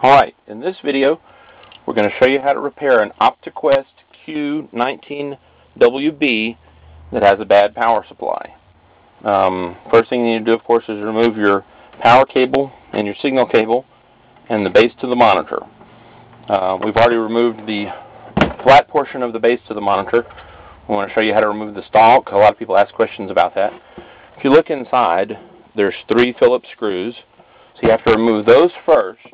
Alright, in this video we're going to show you how to repair an OptiQuest Q19WB that has a bad power supply. Um, first thing you need to do of course is remove your power cable and your signal cable and the base to the monitor. Uh, we've already removed the flat portion of the base to the monitor. We want to show you how to remove the stalk. A lot of people ask questions about that. If you look inside, there's three Phillips screws. So you have to remove those first.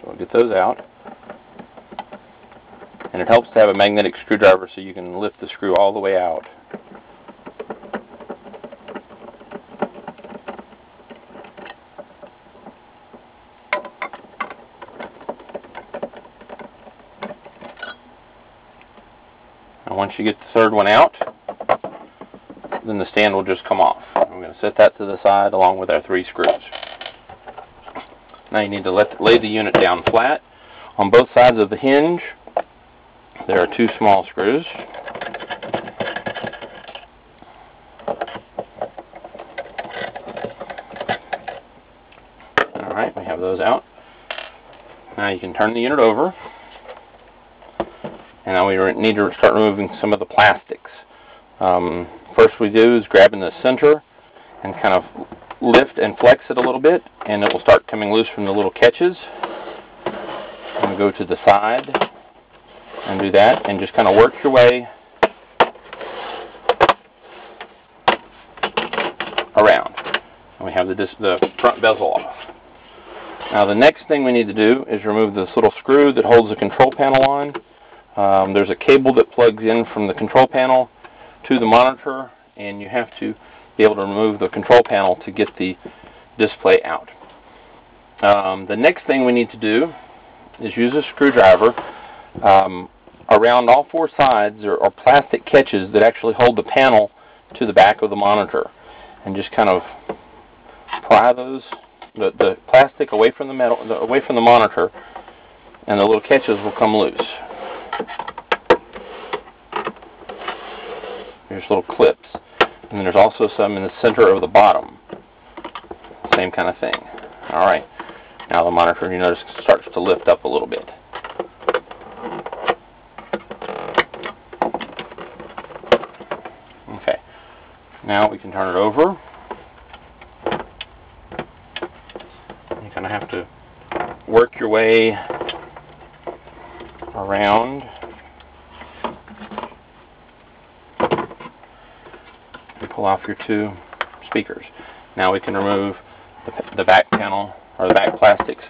So we'll get those out. And it helps to have a magnetic screwdriver so you can lift the screw all the way out. And once you get the third one out, then the stand will just come off. I'm going to set that to the side along with our three screws. Now you need to let, lay the unit down flat. On both sides of the hinge, there are two small screws. Alright, we have those out. Now you can turn the unit over. And now we need to start removing some of the plastics. Um, first we do is grab in the center and kind of lift and flex it a little bit and it will start coming loose from the little catches. And go to the side and do that and just kind of work your way around. And we have the, the front bezel off. Now the next thing we need to do is remove this little screw that holds the control panel on. Um, there's a cable that plugs in from the control panel to the monitor and you have to be able to remove the control panel to get the display out. Um, the next thing we need to do is use a screwdriver. Um, around all four sides there are plastic catches that actually hold the panel to the back of the monitor and just kind of pry those the, the plastic away from the metal the, away from the monitor and the little catches will come loose. There's little clips. And then there's also some in the center of the bottom. Same kind of thing. Alright. Now the monitor, you notice, starts to lift up a little bit. Okay. Now we can turn it over. You kind of have to work your way around pull off your two speakers. Now we can remove the, the back panel or the back plastics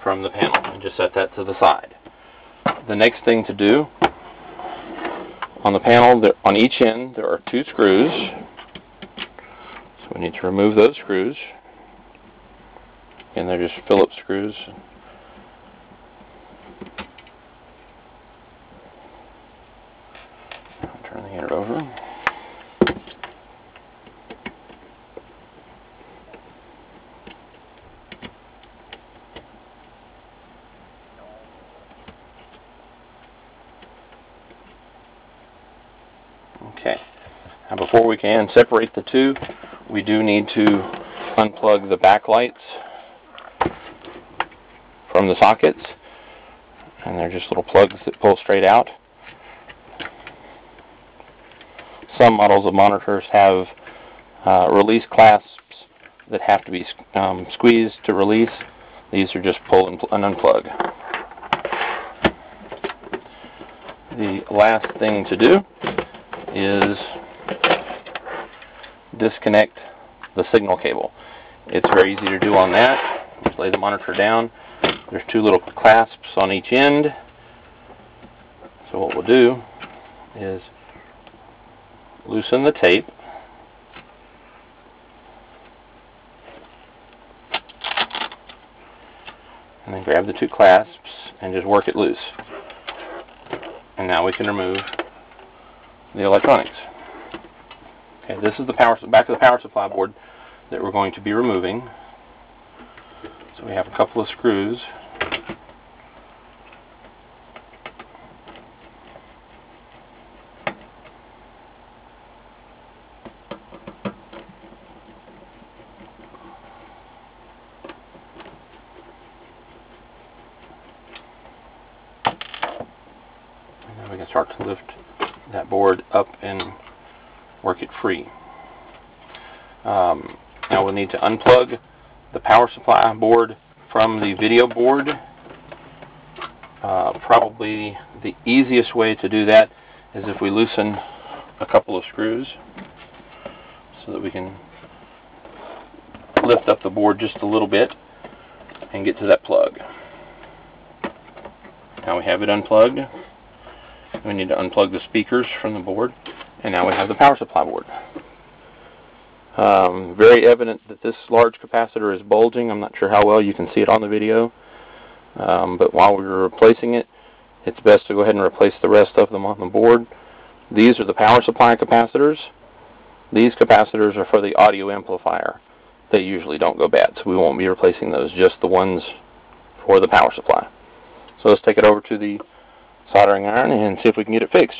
from the panel and just set that to the side. The next thing to do on the panel, there, on each end there are two screws. So we need to remove those screws. And they're just Phillips screws. Turn the unit over. Okay. Now before we can separate the two, we do need to unplug the backlights from the sockets. And they're just little plugs that pull straight out. Some models of monitors have uh, release clasps that have to be um, squeezed to release. These are just pull and, and unplug. The last thing to do is disconnect the signal cable. It's very easy to do on that. Just lay the monitor down. There's two little clasps on each end. So what we'll do is loosen the tape. And then grab the two clasps and just work it loose. And now we can remove the electronics. Okay, this is the power back to the power supply board that we're going to be removing. So we have a couple of screws. Now we can start to lift that board up and work it free. Um, now we'll need to unplug the power supply board from the video board. Uh, probably the easiest way to do that is if we loosen a couple of screws so that we can lift up the board just a little bit and get to that plug. Now we have it unplugged. We need to unplug the speakers from the board and now we have the power supply board. Um, very evident that this large capacitor is bulging. I'm not sure how well you can see it on the video. Um, but while we were replacing it, it's best to go ahead and replace the rest of them on the board. These are the power supply capacitors. These capacitors are for the audio amplifier. They usually don't go bad, so we won't be replacing those, just the ones for the power supply. So let's take it over to the soldering iron and see if we can get it fixed.